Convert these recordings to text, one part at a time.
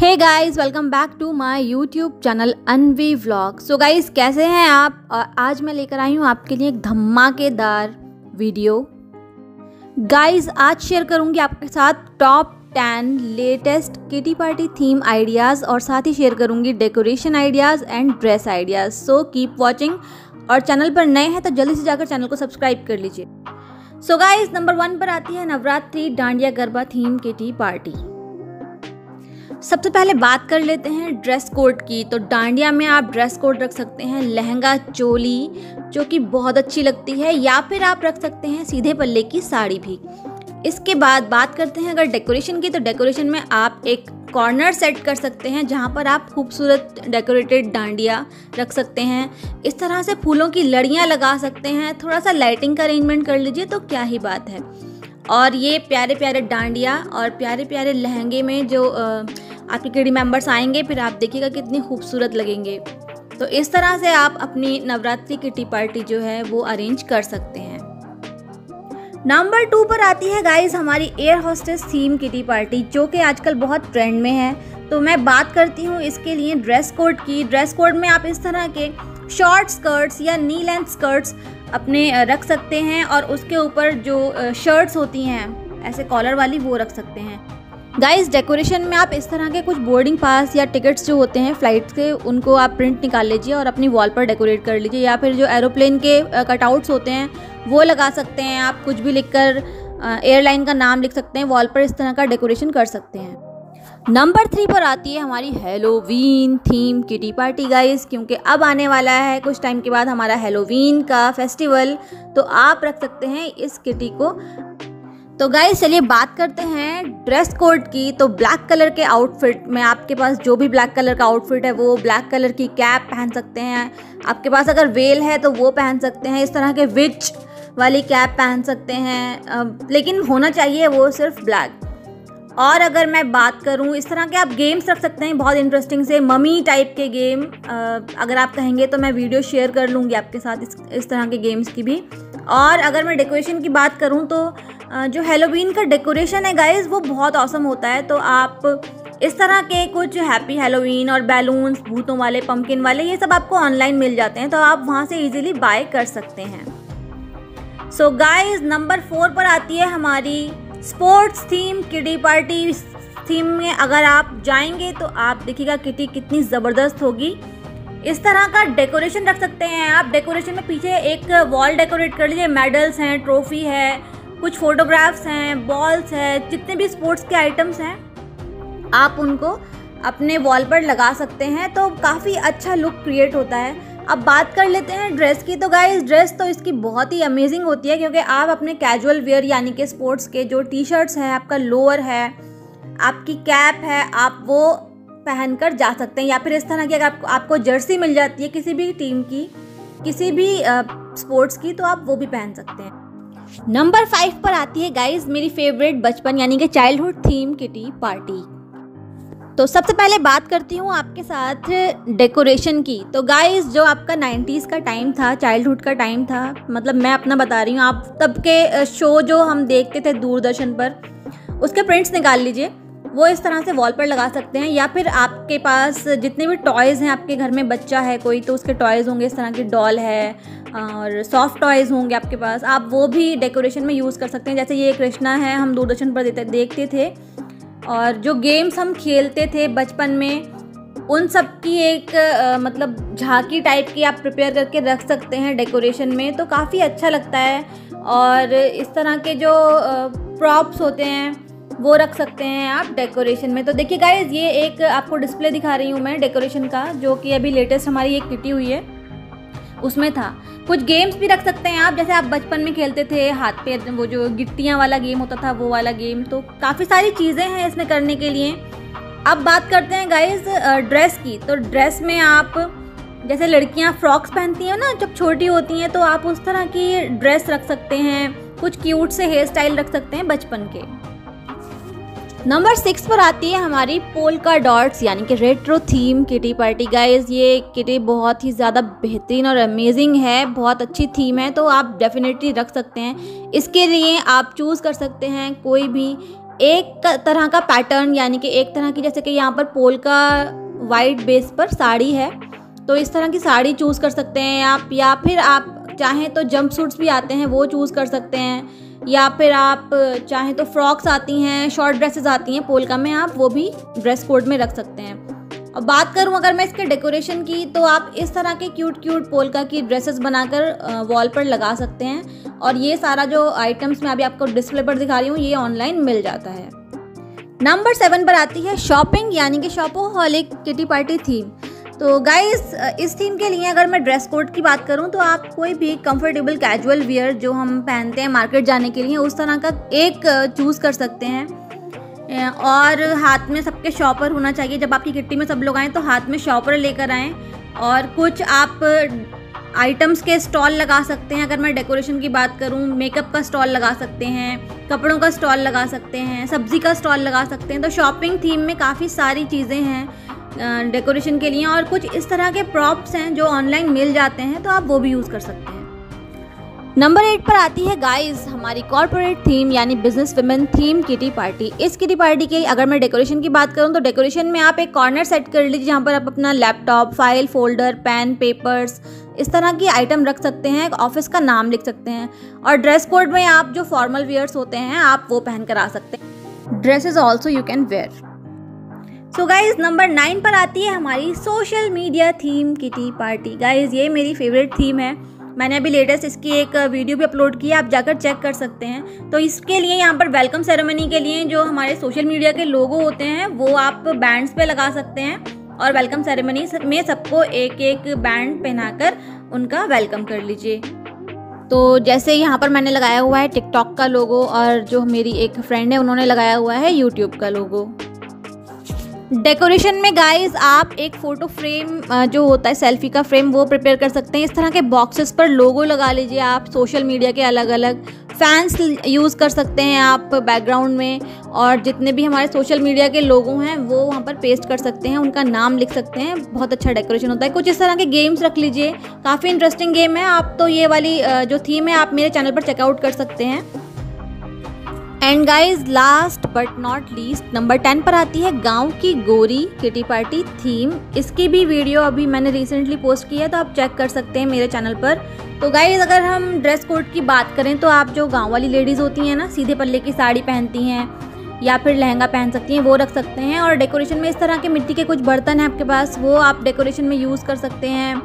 Hey guys welcome back to my YouTube channel Anvi vlog so guys कैसे हैं आप? और आज मैं लेकर आई हूँ आपके लिए एक धमाकेदार वीडियो गाइस आज शेयर करूँगी आपके साथ top ten latest kitty party theme ideas और साथ ही शेयर करूँगी decoration ideas and dress ideas so keep watching और चैनल पर नए हैं तो जल्दी से जाकर चैनल को सब्सक्राइब कर लीजिए. सो गाइस नंबर वन पर आती है Navratri, dandiya garba theme kitty party सबसे पहले बात कर लेते हैं ड्रेस कोड की। तो डांडिया में आप ड्रेस कोड रख सकते हैं लहंगा, चोली, जो कि बहुत अच्छी लगती है, या फिर आप रख सकते हैं सीधे पल्ले की साड़ी भी। इसके बाद बात करते हैं अगर डेकोरेशन की तो डेकोरेशन में आप एक कॉर्नर सेट कर सकते हैं, जहाँ पर आप खूबसूरत डेकोरेटेड डांडिया रख सकते हैं। इस तरह से फूलों की लड़ियाँ लगा सकते हैं। थोड़ा सा लाइटिंग का अरेंजमेंट कर लीजिए तो क्या ही बात है। और ये प्यारे प्यारे डांडिया और प्यारे प्यारे लहंगे में जो आपके किडी मेंबर्स आएँगे, फिर आप देखिएगा कितनी खूबसूरत लगेंगे। तो इस तरह से आप अपनी नवरात्रि किटी पार्टी जो है, वो अरेंज कर सकते हैं। नंबर टू पर आती है गाइस हमारी air hostess theme kitty party जो कि आजकल बहुत ट्रेंड में है। तो मैं बात करती हूँ इसके लिए ड्रेस कोड की। ड्रेस कोड में आप इस तरह के शॉर्ट स्कर्ट्स या नी लेंथ स्कर्ट्स अपने रख सकते हैं और उसके ऊपर जो शर्ट्स होती हैं, ऐसे कॉलर वाली, वो रख सकते हैं। गाइस डेकोरेशन में आप इस तरह के कुछ बोर्डिंग पास या टिकट्स जो होते हैं फ़्लाइट के, उनको आप प्रिंट निकाल लीजिए और अपनी वॉल पर डेकोरेट कर लीजिए या फिर जो एरोप्लेन के कटआउट्स होते हैं, वो लगा सकते हैं। आप कुछ भी लिखकर एयरलाइन का नाम लिख सकते हैं वॉल पर इस तरह का डेकोरेशन कर सकते हैं। नंबर थ्री पर आती है हमारी Halloween theme kitty party guys क्योंकि अब आने वाला है, कुछ टाइम के बाद हमारा हेलोवीन का फेस्टिवल तो आप रख सकते हैं इस किटी को। तो गाइस चलिए बात करते हैं ड्रेस कोड की। तो ब्लैक कलर के आउटफिट में आपके पास जो भी ब्लैक कलर का आउटफिट है, वो ब्लैक कलर की कैप पहन सकते हैं। आपके पास अगर वेल है तो वो पहन सकते हैं। इस तरह के विच वाली कैप पहन सकते हैं। लेकिन होना चाहिए वो सिर्फ़ ब्लैक और अगर मैं बात करूँ, इस तरह के आप गेम्स रख सकते हैं, बहुत इंटरेस्टिंग से। ममी टाइप के गेम अगर आप कहेंगे तो मैं वीडियो शेयर कर लूँगी आपके साथ इस इस तरह के गेम्स की भी। और अगर मैं डेकोरेशन की बात करूँ तो जो हेलोवीन का डेकोरेशन है गाइज़ वो बहुत औसम होता है। तो आप इस तरह के कुछ हैप्पी हेलोवीन और बैलून्स भूतों वाले पम्पकिन वाले, ये सब आपको ऑनलाइन मिल जाते हैं। तो आप वहाँ से इजीली बाय कर सकते हैं। सो गाइज़ नंबर फोर पर आती है हमारी sports theme kitty party theme में अगर आप जाएँगे तो आप देखिएगा किटी कितनी ज़बरदस्त होगी। इस तरह का डेकोरेशन रख सकते हैं आप। डेकोरेशन में पीछे एक वॉल डेकोरेट कर लीजिए। मेडल्स हैं ट्रॉफी है कुछ फोटोग्राफ्स हैं बॉल्स है जितने भी स्पोर्ट्स के आइटम्स हैं आप उनको अपने वॉल पर लगा सकते हैं तो काफ़ी अच्छा लुक क्रिएट होता है। अब बात कर लेते हैं ड्रेस की तो गाइस ड्रेस तो इसकी बहुत ही अमेजिंग होती है क्योंकि आप अपने कैजुअल वेयर यानी कि स्पोर्ट्स के जो टी शर्ट्स हैं आपका लोअर है आपकी कैप है आप वो पहन कर जा सकते हैं। या फिर इस तरह की अगर आप, आपको जर्सी मिल जाती है किसी भी टीम की किसी भी स्पोर्ट्स की तो आप वो भी पहन सकते हैं। नंबर फाइव पर आती है गाइज़ मेरी फेवरेट बचपन, यानी कि चाइल्डहुड थीम किटी पार्टी तो सबसे पहले बात करती हूँ आपके साथ डेकोरेशन की. तो गाइस जो आपका 90s का टाइम था चाइल्डहुड का टाइम था मतलब मैं अपना बता रही हूँ, आप तब के शो जो हम देखते थे दूरदर्शन पर, उसके प्रिंट्स निकाल लीजिए. वो इस तरह से वॉल पर लगा सकते हैं या फिर आपके पास जितने भी टॉयज़ हैं आपके घर में बच्चा है कोई तो उसके टॉयज़ होंगे इस तरह की डॉल है और सॉफ्ट टॉयज़ होंगे आपके पास आप वो भी डेकोरेशन में यूज़ कर सकते हैं। जैसे ये कृष्णा है हम दूरदर्शन पर देते देखते थे और जो गेम्स हम खेलते थे बचपन में उन सब की एक आ, मतलब झांकी टाइप की आप प्रिपेयर करके रख सकते हैं डेकोरेशन में तो काफ़ी अच्छा लगता है। और इस तरह के जो प्रॉप्स होते हैं वो रख सकते हैं आप डेकोरेशन में। तो देखिए गाइज़ ये एक आपको डिस्प्ले दिखा रही हूँ मैं डेकोरेशन का, जो कि अभी लेटेस्ट हमारी एक किटी हुई है। उसमें था। कुछ गेम्स भी रख सकते हैं आप, जैसे आप बचपन में खेलते थे, हाथ पे वो जो गिट्टियाँ वाला गेम होता था, वो वाला गेम तो काफ़ी सारी चीज़ें हैं इसमें करने के लिए। अब बात करते हैं गाइज़ ड्रेस की। तो ड्रेस में आप, जैसे लड़कियाँ फ्रॉक्स पहनती हैं ना, जब छोटी होती हैं तो आप उस तरह की ड्रेस रख सकते हैं। कुछ क्यूट से हेयर स्टाइल रख सकते हैं बचपन के। नंबर सिक्स पर आती है हमारी पोल का डॉट्स, यानी कि retro theme kitty party guys ये किटी बहुत ही ज़्यादा बेहतरीन और अमेजिंग है, बहुत अच्छी थीम है तो आप डेफिनेटली रख सकते हैं। इसके लिए आप चूज़ कर सकते हैं कोई भी एक तरह का पैटर्न यानी कि एक तरह की, जैसे कि यहाँ पर पोल का वाइट बेस पर साड़ी है तो इस तरह की साड़ी चूज़ कर सकते हैं आप, या फिर आप चाहें तो जंप सूट्स भी आते हैं, वो चूज़ कर सकते हैं। या फिर आप, चाहें तो फ्रॉक्स आती हैं, शॉर्ट ड्रेसेस आती हैं पोलका में आप वो भी ड्रेस कोड में रख सकते हैं। अब बात करूँ अगर मैं इसके डेकोरेशन की तो आप इस तरह के क्यूट क्यूट पोलका की ड्रेसेस बनाकर वॉल पर लगा सकते हैं। और ये सारा जो आइटम्स मैं अभी आपको डिस्प्ले पर दिखा रही हूँ, ये ऑनलाइन मिल जाता है। नंबर सेवन पर आती है शॉपिंग, यानी कि शॉपोहॉलिक, किटी पार्टी थीम। तो गाइस इस थीम के लिए अगर मैं ड्रेस कोड की बात करूँ तो आप कोई भी कंफर्टेबल कैजुअल वियर जो हम पहनते हैं मार्केट जाने के लिए, उस तरह का एक चूज़ कर सकते हैं। और हाथ में सबके शॉपर होना चाहिए। जब आपकी किट्टी में सब लोग आएँ तो हाथ में शॉपर लेकर आएँ। और कुछ आप आइटम्स के स्टॉल लगा सकते हैं। अगर मैं डेकोरेशन की बात करूँ मेकअप का स्टॉल लगा सकते हैं, कपड़ों का स्टॉल लगा सकते हैं, सब्ज़ी का स्टॉल लगा सकते हैं। तो शॉपिंग थीम में काफ़ी सारी चीज़ें हैं। डेकोरेशन के लिए और कुछ इस तरह के प्रॉप्स हैं जो ऑनलाइन मिल जाते हैं तो आप वो भी यूज़ कर सकते हैं। नंबर एट पर आती है गाइस हमारी कॉर्पोरेट थीम यानी business women theme kitty party इस किटी पार्टी की, अगर मैं डेकोरेशन की बात करूँ तो डेकोरेशन में आप एक कॉर्नर सेट कर लीजिए, जहाँ पर आप अपना laptop file folder pen papers इस तरह की आइटम रख सकते हैं ऑफ़िस का नाम लिख सकते हैं, और ड्रेस कोड में आप जो फॉर्मल वेयर्स होते हैं, आप वो पहन कर आ सकते हैं। Dress is also you can wear so guys number nine पर आती है हमारी social media theme kitty party guys ये मेरी फेवरेट थीम है. मैंने अभी लेटेस्ट इसकी एक वीडियो भी अपलोड की है, आप जाकर चेक कर सकते हैं. तो इसके लिए यहाँ पर वेलकम सेरेमनी के लिए जो हमारे सोशल मीडिया के लोगो होते हैं, वो आप बैंड्स पे लगा सकते हैं और वेलकम सेरेमनी में सबको एक एक बैंड पहनाकर उनका वेलकम कर लीजिए. तो जैसे यहाँ पर मैंने लगाया हुआ है टिकटॉक का लोगो और जो मेरी एक फ्रेंड है, उन्होंने लगाया हुआ है यूट्यूब का लोगो डेकोरेशन में गाइस आप एक फ़ोटो फ्रेम जो होता है सेल्फी का फ्रेम वो प्रिपेयर कर सकते हैं। इस तरह के बॉक्सेस पर लोगो लगा लीजिए आप सोशल मीडिया के अलग अलग फैंस यूज़ कर सकते हैं आप बैकग्राउंड में, और जितने भी हमारे सोशल मीडिया के लोगों हैं, वो वहाँ पर पेस्ट कर सकते हैं, उनका नाम लिख सकते हैं। बहुत अच्छा डेकोरेशन होता है। कुछ इस तरह के गेम्स रख लीजिए। काफ़ी इंटरेस्टिंग गेम है। आप तो ये वाली जो थीम है, आप मेरे चैनल पर चेकआउट कर सकते हैं। And guys last but not least number ten पर आती है गाँव की गोरी किटी पार्टी थीम इसकी भी वीडियो अभी मैंने रिसेंटली पोस्ट की है तो आप चेक कर सकते हैं मेरे चैनल पर। तो गाइज़ अगर हम ड्रेस कोड की बात करें तो आप जो गाँव वाली लेडीज़ होती हैं ना, सीधे पल्ले की साड़ी पहनती हैं, या फिर लहंगा पहन सकती हैं, वो रख सकते हैं। और डेकोरेशन में इस तरह के मिट्टी के कुछ बर्तन हैं आपके पास, वो आप डेकोरेशन में यूज़ कर सकते हैं।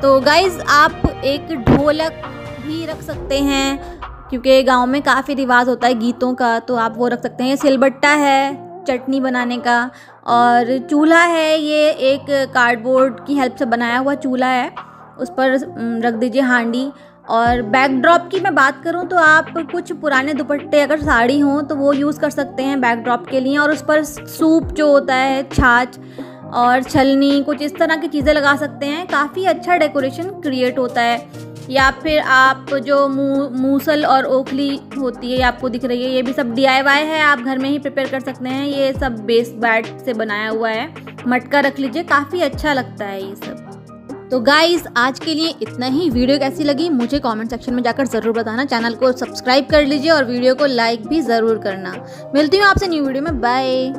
तो गाइज़ आप एक ढोलक भी रख सकते हैं क्योंकि गाँव में काफ़ी रिवाज होता है गीतों का तो आप वो रख सकते हैं। सिलबट्टा है, चटनी बनाने का, और चूल्हा है, ये एक कार्डबोर्ड की हेल्प से बनाया हुआ चूल्हा है। उस पर रख दीजिए हांडी। और बैकड्रॉप की मैं बात करूँ तो आप कुछ पुराने दुपट्टे अगर साड़ी हों तो वो यूज़ कर सकते हैं बैकड्रॉप के लिए। और उस पर सूप जो होता है, छाछ और छलनी, कुछ इस तरह की चीज़ें लगा सकते हैं। काफ़ी अच्छा डेकोरेशन क्रिएट होता है। या फिर आप जो मूसल और ओखली होती है आपको दिख रही है, ये भी सब डीआईवाई है, आप घर में ही प्रिपेयर कर सकते हैं, ये सब बेस बैट से बनाया हुआ है, मटका रख लीजिए, काफ़ी अच्छा लगता है ये सब। तो गाइस आज के लिए इतना ही, वीडियो कैसी लगी, मुझे कमेंट सेक्शन में जाकर ज़रूर बताना चैनल को सब्सक्राइब कर लीजिए और वीडियो को लाइक भी ज़रूर करना। मिलती हूँ आपसे न्यू वीडियो में बाय